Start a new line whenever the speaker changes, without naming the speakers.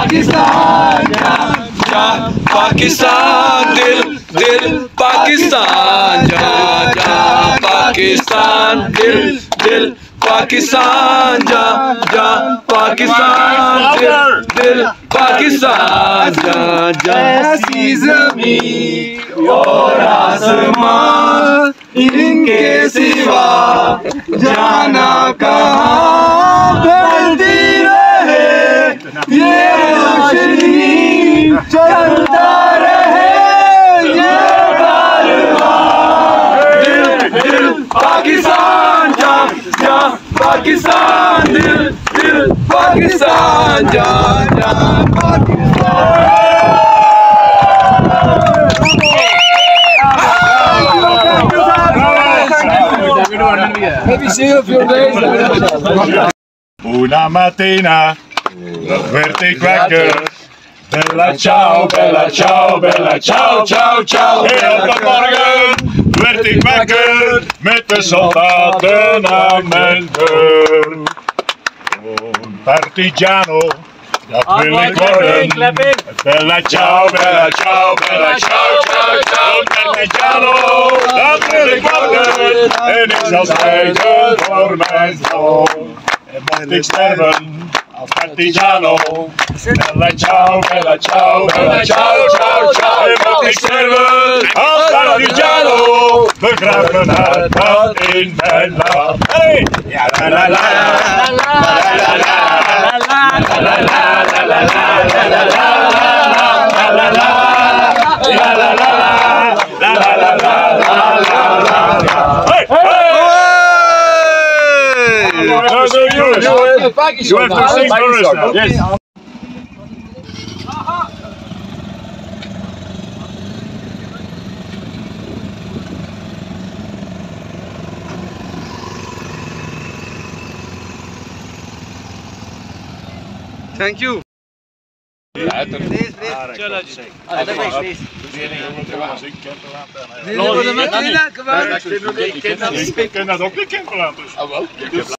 पाकिस्तान जा जा पाकिस्तान, दिल दिल, पाकिस्तान, जा जा, पाकिस्तान, दिल दिल, पाकिस्तान, जा जा, पाकिस्तान, दिल दिल, पाकिस्तान, जा जा। ऐसी ज़मीन और आसमान, इनके सिवा जाना कहाँ? Pakistan, दिल दिल Pakistan, जान जान Pakistan
Una mattina, l'offerta quacker Bella ciao, bella ciao, bella ciao, ciao, ciao. Heel de morgen werd ik wakker met de soldaten aan mijn deur. Een partigiano, dat wil ik worden. Bella ciao, bella ciao, bella ciao, ciao, ciao. Partigiano, dat wil ik worden. En ik zal strijden voor mijn zoon. En mocht ik sterven partigiano. Bella ciao, bella ciao, bella ciao, ciao, ciao. En mocht ik sterven als partigiano. Begraaf mijn hart in mijn land. Hey! Ja, la la. La la la No, no, you, you, you have to sing for us now. Yes.
Thank you.
Ik ken dat ook niet, Kimberland. Dus.